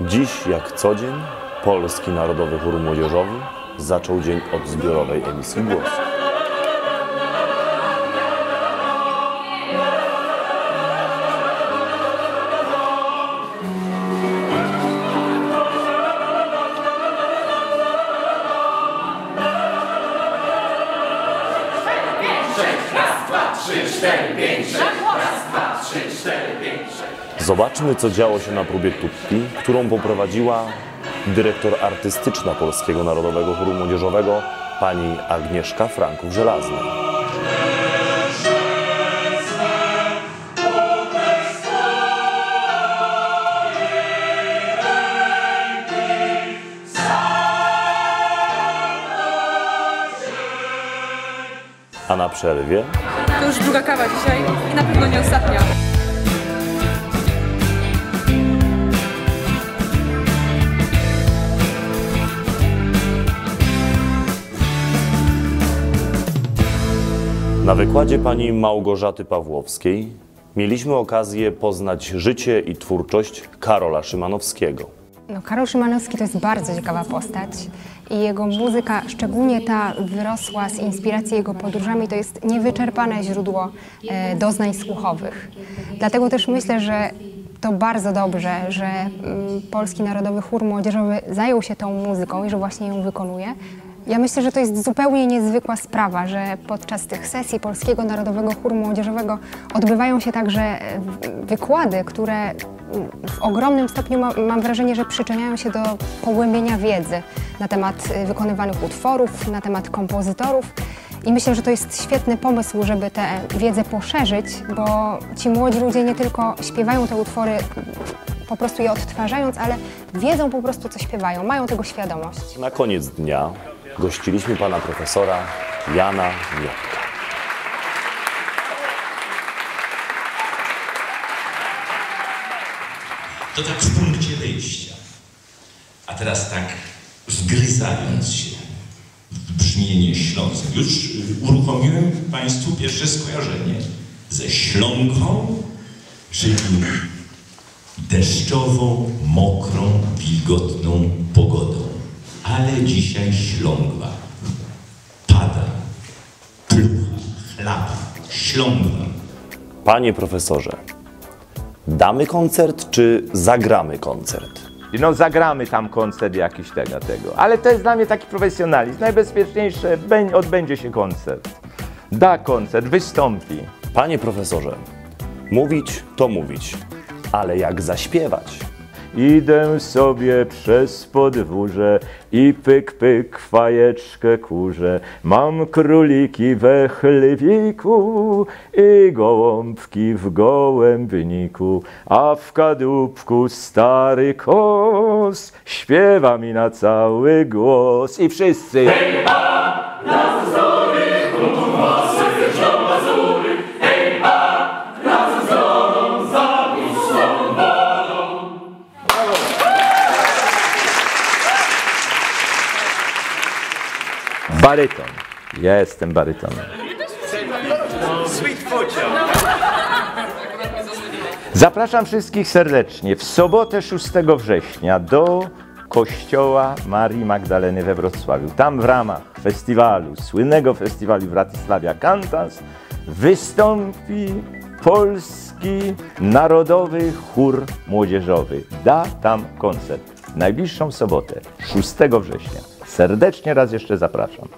Dziś, jak co dzień, Polski Narodowy Chór Młodzieżowy zaczął dzień od zbiorowej emisji głosu. Zobaczmy, co działo się na próbie tutki, którą poprowadziła dyrektor artystyczna Polskiego Narodowego Chóru Młodzieżowego pani Agnieszka Franków-Żelazny. A na przerwie To już druga kawa dzisiaj i na pewno nie ostatnia. Na wykładzie pani Małgorzaty Pawłowskiej mieliśmy okazję poznać życie i twórczość Karola Szymanowskiego. No, Karol Szymanowski to jest bardzo ciekawa postać i jego muzyka, szczególnie ta wyrosła z inspiracji jego podróżami, to jest niewyczerpane źródło e, doznań słuchowych. Dlatego też myślę, że to bardzo dobrze, że mm, Polski Narodowy Chór Młodzieżowy zajął się tą muzyką i że właśnie ją wykonuje. Ja myślę, że to jest zupełnie niezwykła sprawa, że podczas tych sesji Polskiego Narodowego Chóru Młodzieżowego odbywają się także e, wykłady, które w ogromnym stopniu ma, mam wrażenie, że przyczyniają się do pogłębienia wiedzy na temat e, wykonywanych utworów, na temat kompozytorów. I myślę, że to jest świetny pomysł, żeby tę wiedzę poszerzyć, bo ci młodzi ludzie nie tylko śpiewają te utwory po prostu je odtwarzając, ale wiedzą po prostu, co śpiewają, mają tego świadomość. Na koniec dnia gościliśmy pana profesora Jana Miotka. To tak w punkcie wyjścia. A teraz tak wgryzając się w brzmienie śląskie. Już y, uruchomiłem Państwu pierwsze skojarzenie ze śląką, czyli deszczową, mokrą, wilgotną pogodą. Ale dzisiaj ślągwa. Pada, plucha, chlapa, ślągwa. Panie profesorze, damy koncert czy zagramy koncert? No zagramy tam koncert jakiś tego, tego. Ale to jest dla mnie taki profesjonalizm. Najbezpieczniejsze, bę- odbędzie się koncert. Da koncert, wystąpi. Panie profesorze, mówić to mówić, ale jak zaśpiewać? Idę sobie przez podwórze i pyk, pyk, fajeczkę kurzę. Mam króliki we chlewiku i gołąbki w gołębniku, a w kadłubku stary kos śpiewa mi na cały głos. I wszyscy... Baryton. Jestem barytonem. Zapraszam wszystkich serdecznie w sobotę 6 września do Kościoła Marii Magdaleny we Wrocławiu. Tam w ramach festiwalu, słynnego festiwalu Wratysławia Cantas wystąpi Polski Narodowy Chór Młodzieżowy. Da tam koncert w najbliższą sobotę 6 września. Serdecznie raz jeszcze zapraszam.